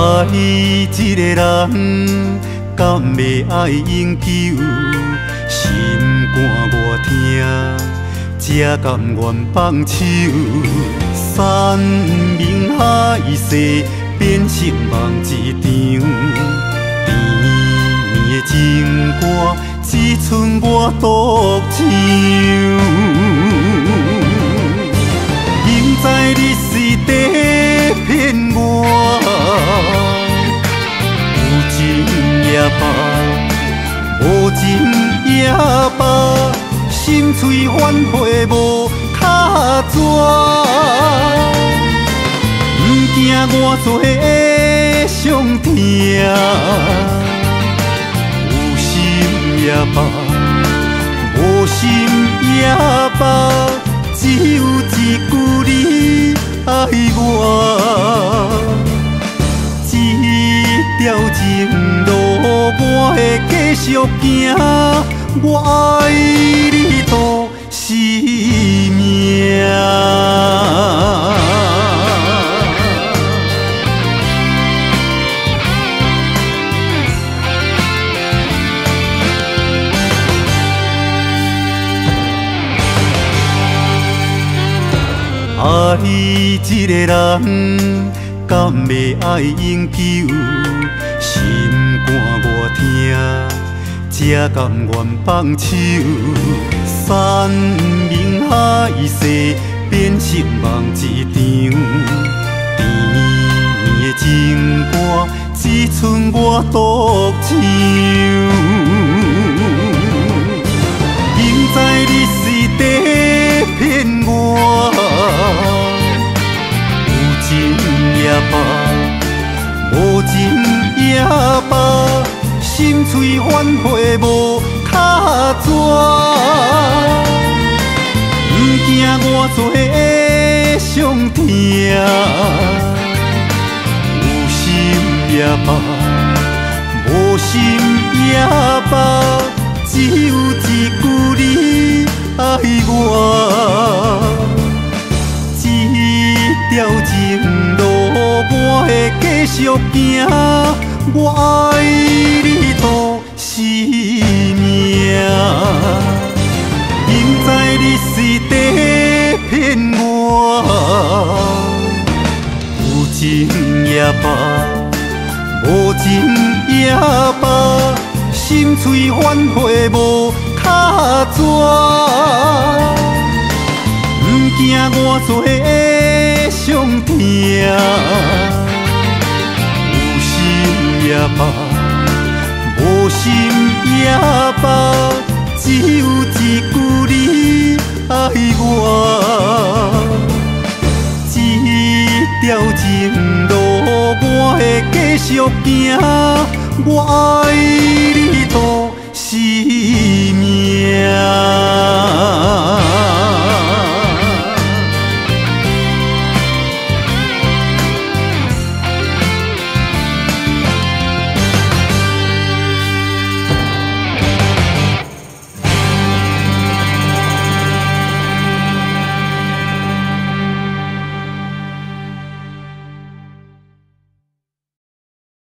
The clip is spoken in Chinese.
爱一个人，敢要爱永久？心肝我疼，才甘愿放手。山明海誓，变成梦一场。甜蜜的情歌，只剩我独唱。明知你是在骗我，罢，无情也罢，心碎反悔无卡纸。不惊我做的伤痛，有心也罢，无心也罢，只有一句你爱我。会继续行，我爱你到死命。爱一个人，敢要爱永久？听，才甘愿放手。山明海誓，变成梦一场。甜蜜的情歌，只剩我独唱。心碎反悔无卡纸。不惊我做会伤痛，有心也罢，无心也罢，只有一句你爱我。这条情路我会继续行，我爱你到死命。明知你是在骗我，有情也罢，无情也罢，心碎反悔无卡纸。不惊我做会伤痛，有心也罢，心也罢，只有一句你爱我。这条情路我会继续行，我爱你到死